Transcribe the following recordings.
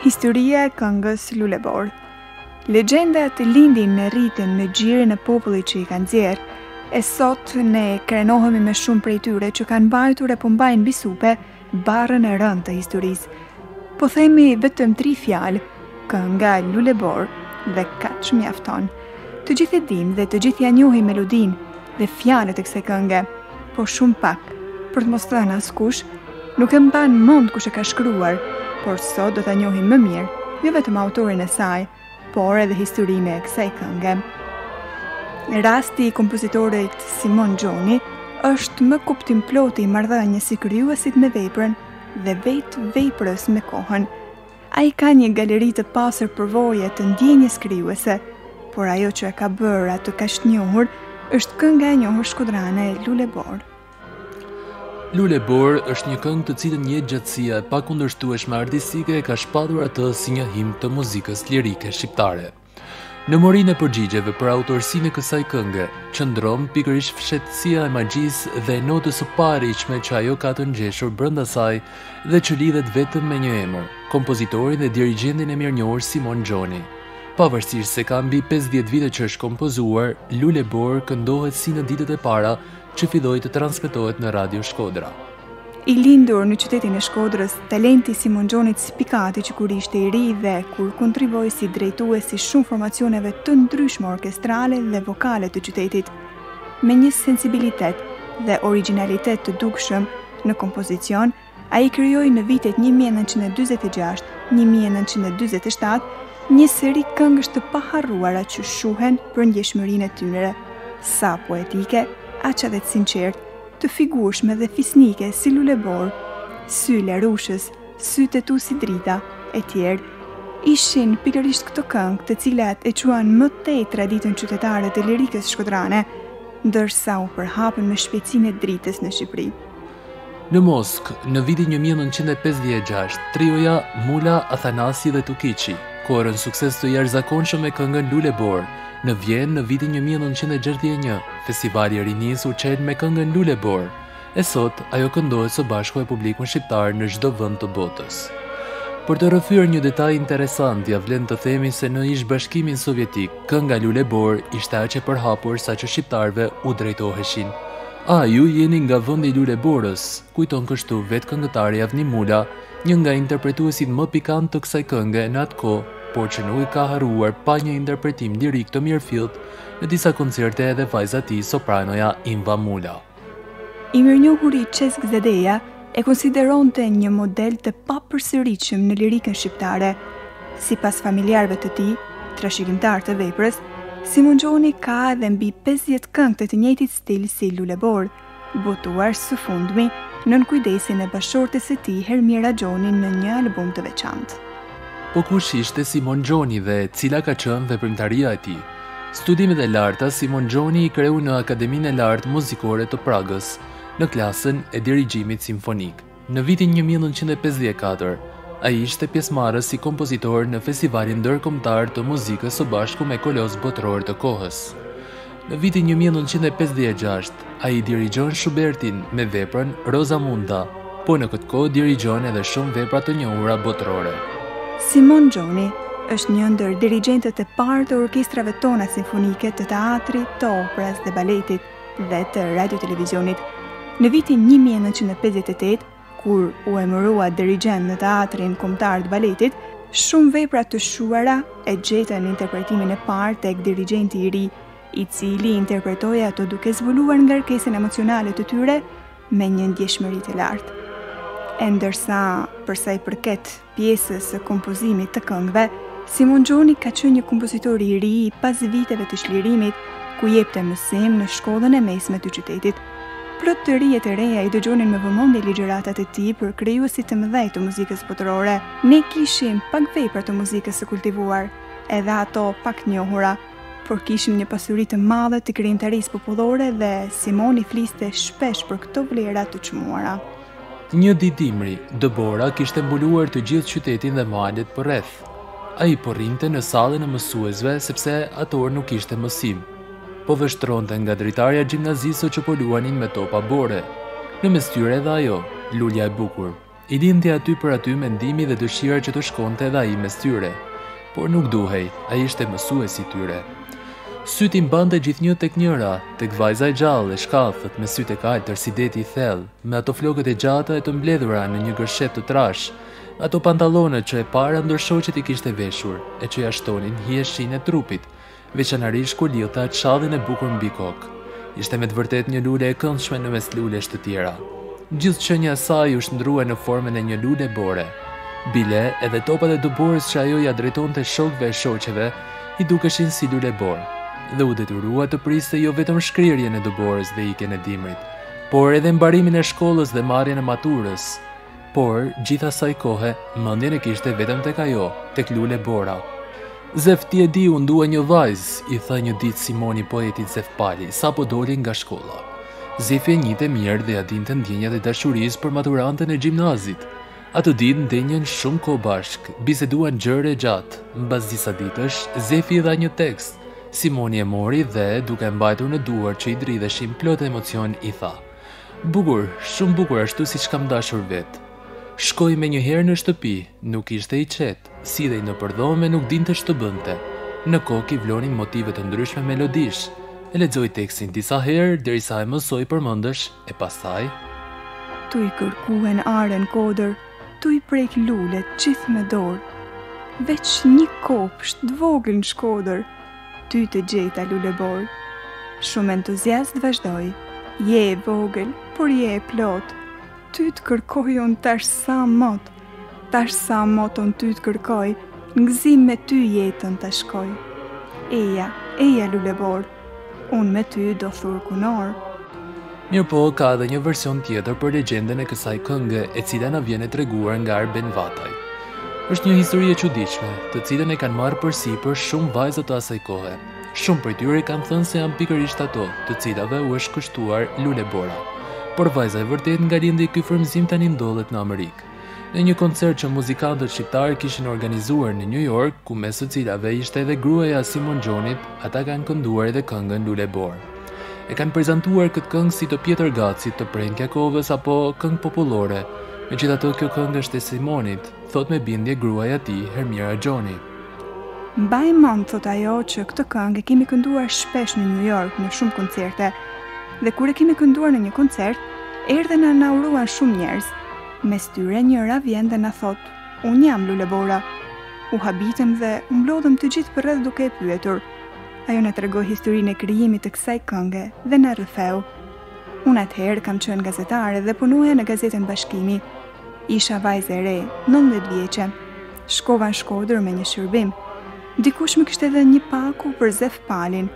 Historia e këngës Lulebor. Legjendat lindin në rritën me gjirin e popullit që i kanë nxjerrë, e sot ne krenohemi me shumë prej tyre që kanë mbajtur e po mbajnë mbi supe, Barrën e rëndë të historisë. Po themi vetëm tri fjalë, kënga Lulebor dhe kaq mjafton. Të gjithë e dimë dhe të gjithë ia njohim melodinë dhe fjalët e kësaj kënge, po shumë pak për të mos thënë askush nuk e mban mend kush e ka shkruar, por sot do ta njohim më mirë, jo vetëm autorin e saj, por edhe historinë e kësaj kënge. Rasti i kompozitorit Simon Gjoni është më kuptimploti i marrëdhënies së krijuesit me veprën dhe vetë veprës me kohën. Ai ka një galeri të pasur përvoje të ndjenjës krijuese, por ajo që e ka bërë atë kaq të njohur është kënga e njohur shkodrane Lulebor. Lule Bor është një këngë të cilën një jetëgjatësi e pakundërshtueshme artistike e ka shpallur atë si një himn të muzikës lirike shqiptare. Në morinë e përgjigjeve për autorësinë e kësaj kënge, qëndron pikërisht fshehtësia e magjisë dhe notës së paarritshme që ajo ka të ngjeshur brenda saj dhe që lidhet vetëm me një emër, kompozitorin dhe dirigjentin e mirënjohur Simon Gjoni. Pavarësisht se ka mbi 50 vite që është kompozuar, Lule Bor këndohet si në ditët e para që filloi të transmetohet në Radio Shkodra. I lindur në qytetin e Shkodrës, talenti i Simon Gjonit spikati që kur ishte i ri dhe kur kontribuoi si drejtues i shumë formacioneve të ndryshme orkestrale dhe vokale të qytetit, me një sensibilitet dhe origjinalitet të dukshëm në kompozicion, Ai krijoi në vitet një mijë e nëntëqind e dyzet e gjashtë, një mijë e nëntëqind e dyzet e shtatë një seri këngësh të paharruara që shquhen për ndjeshmërinë e tyre, sa poetike, aq edhe të sinqertë, të figurshme dhe fisnike si lulebor, sy larushes, sytë e tu si drita, e tjera. Ishin pikërisht këto këngë të cilat e çuan më tej traditën qytetare të lirikës shkodrane, ndërsa u përhapën me shpejtësinë e dritës në Shqipëri. Në Moskë, në vitin 1956, trioja Mula, Athanasi dhe Tukiqi korrën sukses të jashtëzakonshëm me këngën Lule Bor. Në Vjenë, në vitin 1961, festivali i rinisë u çel me këngën Lule Bor. E sot, ajo këndohet së bashku me publikun shqiptar në çdo vend të botës. Për të rrëfyer një detaj interesant, ia vlen të themi se në ish-Bashkimin Sovjetik, kënga Lule Bor ishte aq e përhapur saqë shqiptarëve u drejtoheshin A, ju jeni nga vëndi i Luleborës, kujton kështu vetë këngëtari Avni Mula, një nga interpretuesit më pikant të kësaj kënge në atë kohë, por që nuk e ka harruar pa një interpretim lirik të mirëfilltë në disa koncerte edhe vajza tij sopranoja Inva Mula. I mirënjohuri Çesk Zadeja e konsideronte një model të papërsëritshëm në lirikën shqiptare. Sipas familjarëve të tij, trashëgimtarë të veprës, Simon Gjoni ka edhe mbi 50 këngë të të njëjtit stil si Luleborë, botuar së fundmi nën kujdesin e bashkëshortes së tij Hermina Gjoni në një album të veçantë. Po kush ishte Simon Gjoni dhe cila ka qenë veprimtaria e tij? Studimet e larta Simon Gjoni i kreu në Akademinë e Lartë Muzikore të Pragës, në klasën e dirigjimit simfonik. Në vitin një mijë e nëntëqind e pesëdhjetë e katër, ai ishte pjesëmarrës si kompozitor në Festivalin Ndërkombëtar të Muzikës së bashku me kolosë botërorë të kohës. Në vitin një mijë e nëntëqind e pesëdhjetë e gjashtë, ai dirigjon Schubertin me veprën Rosamunda, po në këtë kohë dirigjon edhe shumë vepra të njohura botërore. Simon Gjoni është një ndër dirigjentët e parë të orkestrave tona simfonike të Teatrit të Operës dhe Baletit. dhe të Radio Televizionit. Në vitin 1958, kur u emërua dirigjent në Teatrin Kombëtar të Baletit, shumë vepra të shquara e gjetën interpretimin e parë tek dirigjenti i ri, i cili i interpretoi ato duke zbuluar ngarkesën emocionale të tyre me një ndjeshmëri të lartë. E ndërsa, për sa i përket pjesës së kompozimit të këngëve, Simon Gjoni ka qenë një kompozitor i ri pas viteve të çlirimit, ku jepte mësim në shkollën e mesme të qytetit. Plot të rinj e të reja i dëgjonin me vëmendje ligjëratat e tij për krijuesit e mëdhenj të muzikës botërore. Ne kishim pak vepra të muzikës së kultivuar, edhe ato pak të njohura, por kishim një pasuri të madhe të krijimtarisë popullore dhe Simoni fliste shpesh për këto vlera të çmuara. Një ditë dimri, dëbora kishte mbuluar të gjithë qytetin dhe malet përreth. Ai po rrinte në sallën e mësuesve sepse atë orë nuk kishte mësim. Po vështronte nga dritarja gjimnazistët që po luanin me topa bore. Në mes tyre edhe ajo, lulja e bukur. I lindi aty për aty mendimi dhe dëshira që të shkonte edhe ai mes tyre. Por nuk duhej, ai ishte mësuesi i tyre. Sytë i mbante gjithnjë tek njëra, tek vajza e gjallë e shkathët me sytë e kaltër si deti i thellë. Me ato flokët e gjata e të mbledhura në një gërshet të trashë, ato pantallone që e para ndër shoqet i kishte veshur, e që ia shtonin hijeshinë e trupit, veçanërisht kur lidhte shallin e bukur mbi kokë. Ishte me të vërtetë një lule e këndshme në mes lulesh të tjera. Gjithë qenia e saj u shndërrua në formën e një lule bore. Bile, edhe topat e dëborës që ajo ia drejtonte shokëve e shoqeve, i dukeshin si lulebore dhe u detyrua të priste jo vetëm shkrirjen e dëborës dhe ikjen e dimrit, por edhe mbarimin e shkollës dhe marrjen e maturës. Por, gjithë asaj kohe, mendjen e kishte vetëm tek ajo, tek lulebora. Zef, ti e di unë dua një vajzë, i tha një ditë Simoni poetit Zef Pali, sapo doli nga shkolla. Zefi e njihte mirë dhe ia dinte ndjenjat e dashurisë për maturanten e gjimnazit. Atë ditë ndenjën shumë kohë bashkë, biseduan gjerë e gjatë. Mbas disa ditësh, Zefi i dha një tekst. Simoni e mori dhe, duke e mbajtur në duar që i dridheshin plot emocion, i tha, Bukur, shumë bukur ashtu siç kam dashur vetë. Shkoi menjëherë në shtëpi, nuk ishte i qetë. Sillej nëpër dhomë e nuk dinte ç'të bënte. Në kokë i vlonin motive të ndryshme melodish. E lexoi tekstin disa herë, derisa e mësoi përmendësh, e pastaj. Tu i kërkue n'ar e n'kodër, tu i prek lulet gjithë me dorë. Veç n'nji kopsht t'vogël n'Shkodër, ty të gjeta luleborë. Shumë entuziast vazhdoi, Je e vogël, por je e plotë, ty t'kërkoj unë tash sa mot, Tash sa mot unë ty të kërkoj, n'gëzim me ty jetën ta shkoj. Eja, eja luleborë, unë me ty do thur kunorë. Mirëpo, ka edhe një version tjetër për legjendën e kësaj kënge, e cila na vjen e treguar nga Arben Vataj. Është një histori e çuditshme, të cilën e kanë marrë përsipër shumë vajza të asaj kohe. Shumë prej tyre kanë thënë se janë pikërisht ato, të cilave u është kushtuar Lule Bora. Por vajza e vërtetë nga lindi ky frymëzim tani ndodhet në Amerikë. Në një koncert që muzikantët shqiptarë kishin organizuar në New York, ku mes së cilave ishte edhe gruaja e Simon Gjonit, ata kanë kënduar edhe këngën Lule Borë. E kanë prezantuar këtë këngë si të Pjetër Gacit, të Prenk Jakovës apo këngë popullore. Megjithatë kjo këngë është e Simonit, thotë me bindje gruaja e tij, Hermira Gjoni. Mbaj mend, thotë ajo, që këtë këngë e kemi kënduar shpesh në New York në shumë koncerte. Dhe kur e kemi kënduar në një koncert, erdhën e na uruan shumë njerëz. Mes tyre njëra vjen dhe na thotë, "Unë jam Lulebora." U habitëm dhe u mblodhëm të gjithë përreth duke e pyetur. Ajo na tregoi historinë e krijimit të kësaj kënge dhe na rrëfeu. Unë atëherë kam qenë gazetare dhe punoja në gazetën Bashkimi. Isha vajzë e re, 19 vjeçe. Shkova në Shkodër me një shërbim. Dikush më kishte dhënë një pako për Zef Palin.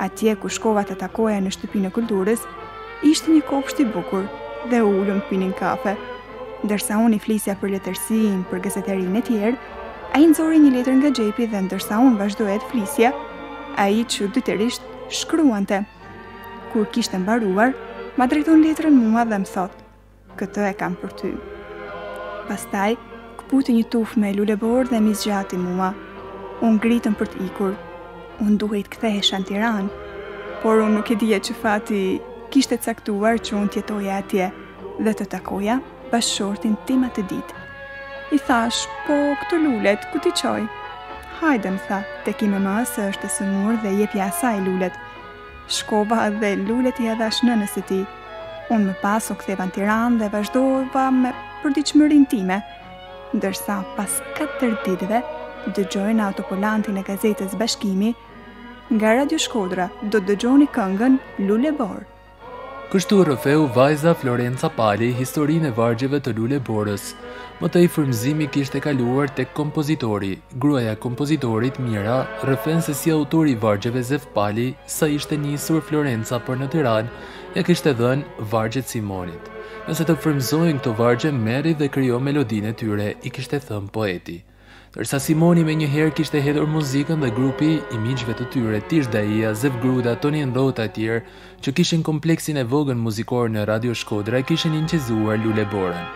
Atje ku shkova ta takoja në shtëpinë e kulturës, ishte një kopsht i bukur dhe u ulëm të pinim kafe. Ndërsa unë i flisja për letërsinë, për gazetarinë e tjerë, ai nxori një letër nga xhepi dhe ndërsa unë vazhdoja të flisja, ai çuditërisht shkruante. Kur kishte mbaruar, ma drejton letrën mua dhe më thotë, Këtë e kam për ty. Pastaj, këputi një tufë me luleborë dhe m'i zgjati mua. U ngritëm për të ikur. Unë duhej të kthehesha në Tiranë, por unë nuk e dije që fati kishte caktuar që unë të jetoja atje dhe të takoja bashkëshortin tim atë ditë. I thashë, po këto lulet, ku t'i çoj? Hajde, më tha, tek ime më se është e sëmurë dhe jepja asaj lulet. Shkova dhe lulet ia dhashë nënës së tij. Unë më pas u ktheva në Tiranë dhe vazhdova me përditshmërinë time. Ndërsa pas katër ditëve dëgjoj në altoparlantin e gazetës Bashkimi, nga Radio Shkodra do të dëgjoni këngën Lule Borë. Kështu rrëfeu vajza Florenca Pali historinë e vargjeve të Lule Borës. Më tej frymëzimi kishte kaluar tek kompozitori, Gruaja e kompozitorit, Mira, rrëfen se si autori i vargjeve Zef Pali, sa ishte nisur Florenca për në Tiranë, ia kishte dhënë vargjet Simonit. Nëse të frymëzojnë këto vargje, merri dhe krijo melodinë e tyre, i kishte thënë poeti. Ndërsa Simoni menjëherë kishte hedhur muzikën dhe grupi i miqve të tyre, Tish Daija, Zef Gruda, Tonin Rrota e tjerë, që kishin kompleksin e vogël muzikor në Radio Shkodra e kishin incizuar Lule Borën.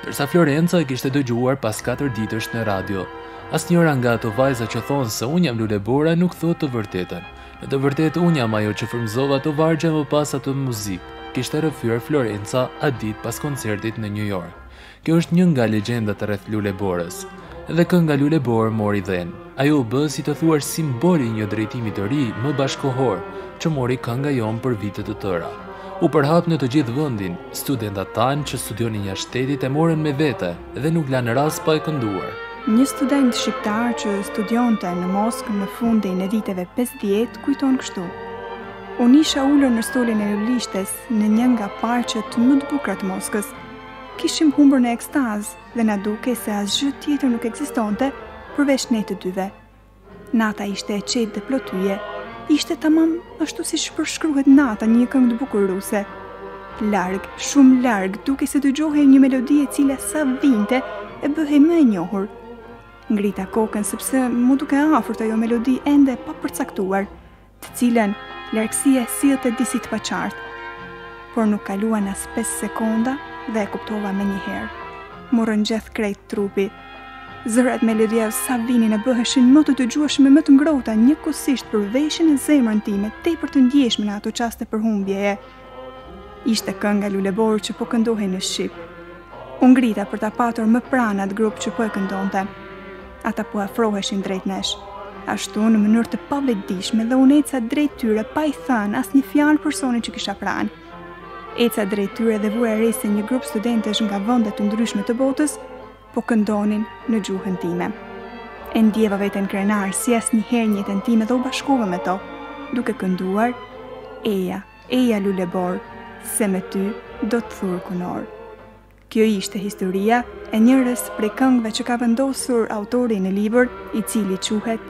Ndërsa Florenca e kishte dëgjuar pas katër ditësh në radio. Asnjëra nga ato vajza që thonë se unë jam Lule Bora nuk thotë të vërtetën. Në të vërtetë unë jam ajo që frymëzova ato vargje e më pas atë muzikë, kishte rrëfyer Florenca atë ditë pas koncertit në New York. Kjo është një nga legjendat rreth Lule Borës. Dhe kënga Lule Borë mori dhenë. Ajo u bë, si të thuash, simbol i një drejtimi të ri, më bashkëkohor, që mori kënga jonë për vite të tëra. U përhap në të gjithë vendin, studentët tanë që studionin jashtë shtetit e morën me vete dhe nuk lanë rast pa e kënduar. Një student shqiptar që studionte në Moskë në fundin e viteve pesëdhjetë kujton kështu, Unë isha ulur në stolin e lulishtes në një nga parqet më të bukura të Moskës, Kishim humbur në ekstazë dhe na dukej se asgjë tjetër nuk ekzistonte përveç ne të dyve. Nata ishte e qetë dhe plot yje. Ishte tamam ashtu siç përshkruhet nata në një këngë të bukur ruse. Larg, shumë larg, dukej se dëgjohej një melodi e cila sa vinte e bëhej më e njohur. Ngrita kokën sepse m'u duk e afërt ajo melodi ende e papërcaktuar. të cilën largësia e sillte disi të paqartë, por nuk kaluan as 5 sekonda dhe e kuptova menjëherë. M'u rrëngjeth krejt trupi. Zërat melodikë sa vinin e bëheshin më të dëgjueshme më të ngrohta njëkohësisht për veshin e zemrën time tepër të ndjeshme në ato çaste përhumbjeje. Ishte kënga Luleborë që po këndohej në shqip. U ngrita për ta patur më pranë atë grup që po e këndonte. Ata po afroheshin drejt nesh. Ashtu në mënyrë të pavetëdijshme dhe unë eca drejt tyre pa i thënë asnjë fjalë personit që kisha pranë. Eca drejt tyre dhe vura re se një grup studentësh nga vende të ndryshme të botës po këndonin në gjuhën time. E ndjeva veten krenar si asnjëherë në jetën time dhe u bashkova me to, duke kënduar, eja, eja luleborë, se me ty do të thur kunorë. Kjo ishte historia e njërës prej këngëve që ka vendosur autori në libër i cili quhet